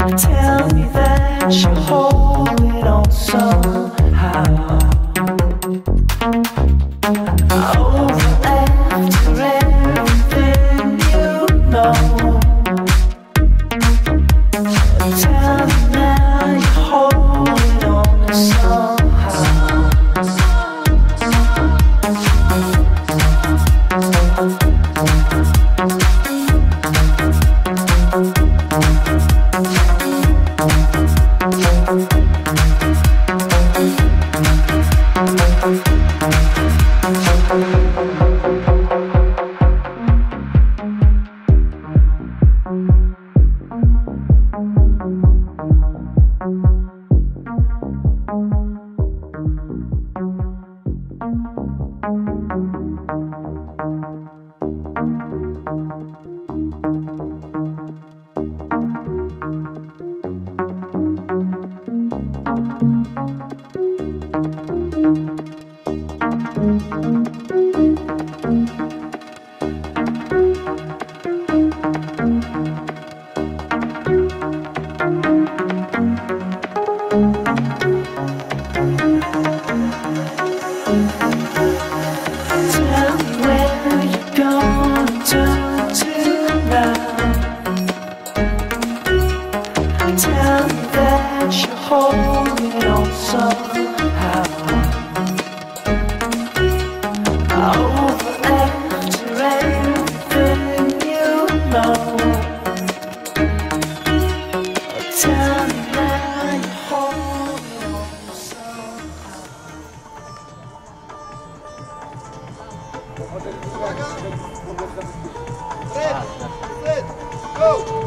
Tell me that you hold it on somehow. Me that you hold on somehow. Everything you know. Tell me you on somehow. You